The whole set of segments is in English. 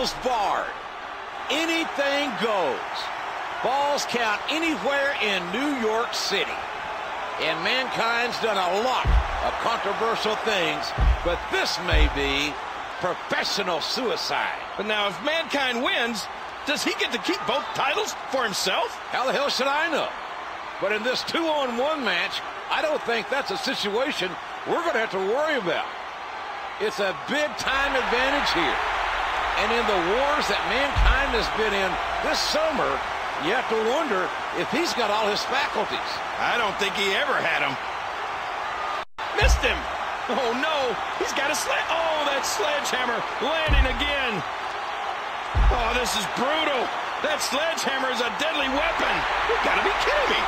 goes barred. Anything goes. Falls count anywhere in New York City. And Mankind's done a lot of controversial things, but this may be professional suicide. But now if Mankind wins, does he get to keep both titles for himself? How the hell should I know? But in this two-on-one match, I don't think that's a situation we're going to have to worry about. It's a big-time advantage here. And in the wars that Mankind has been in this summer, you have to wonder if he's got all his faculties. I don't think he ever had them. Missed him. Oh, no. He's got a sledge. Oh, that sledgehammer landing again. Oh, this is brutal. That sledgehammer is a deadly weapon. You gotta be kidding me.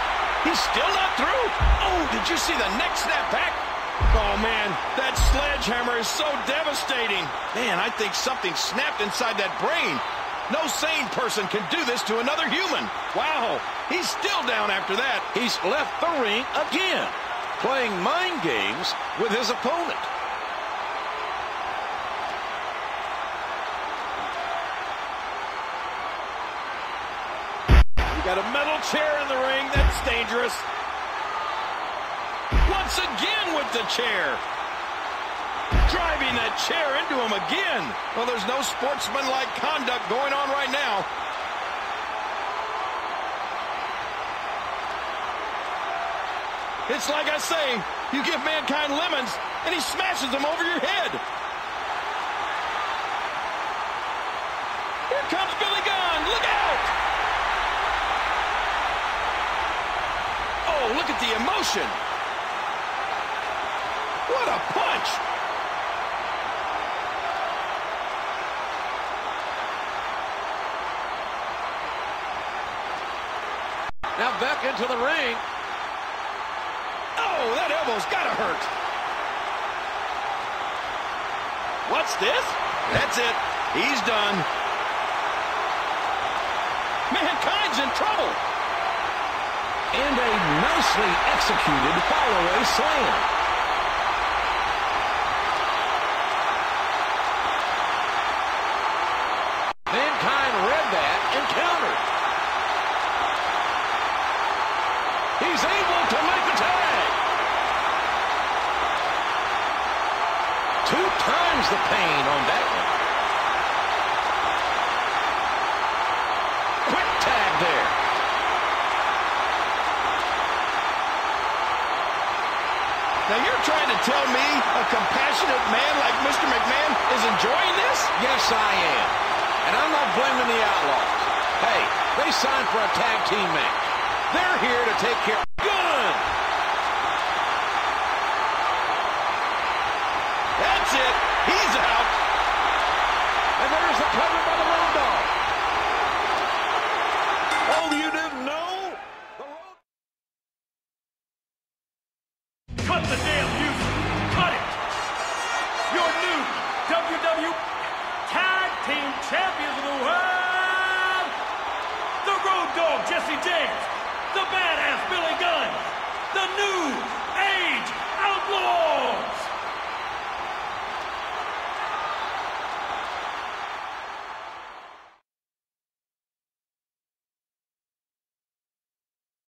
He's still not through. Oh, did you see the neck snap back? Oh, man, that sledgehammer is so devastating. Man, I think something snapped inside that brain. No sane person can do this to another human. Wow, he's still down after that. He's left the ring again, playing mind games with his opponent. Got a metal chair in the ring. That's dangerous. Once again with the chair. Driving that chair into him again. Well, there's no sportsmanlike conduct going on right now. It's like I say, you give Mankind lemons, and he smashes them over your head. Here comes Billy Gunn. Look out! Oh, look at the emotion. Punch. Now back into the ring. Oh, that elbow's gotta hurt. What's this? That's it. He's done. Mankind's in trouble and a nicely executed fall-away slam. Mankind read that and countered. He's able to make a tag. Two times the pain on that one. Quick tag there. Now you're trying to tell me a compassionate man like Mr. McMahon is enjoying this? Yes, I am. And I'm not blaming the Outlaws. Hey, they signed for a tag team match. They're here to take care of Gunn. It. He's out. And there's the cover by the Road Dogg. Oh, you didn't know? Cut the damn music. Cut it. Your new WWE Tag Team Champions of the World. The Road Dogg Jesse James. The Badass